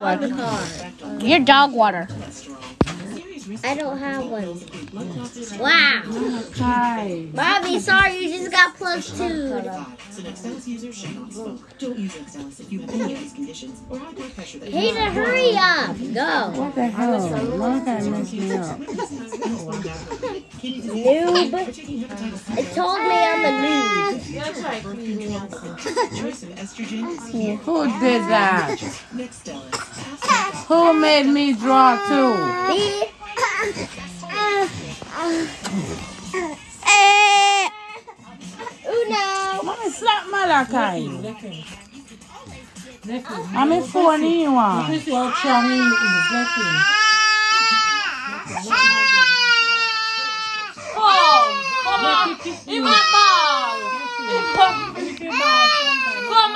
on. Your dog water. I don't have one. Wow. Hi. Mommy, sorry, you just got plus two. So Nextstellis users should not smoke. Don't use Nextstellis if you have any of these conditions or high blood pressure that Hayden, hurry up. Go. What the hell? Long time messed me up. Noob. It told me I'm a noob. choice of estrogen is Who did that? Who made me draw? Me? Uno. Mommy slap Malachi. I'm in phone you want. Come on, come on, and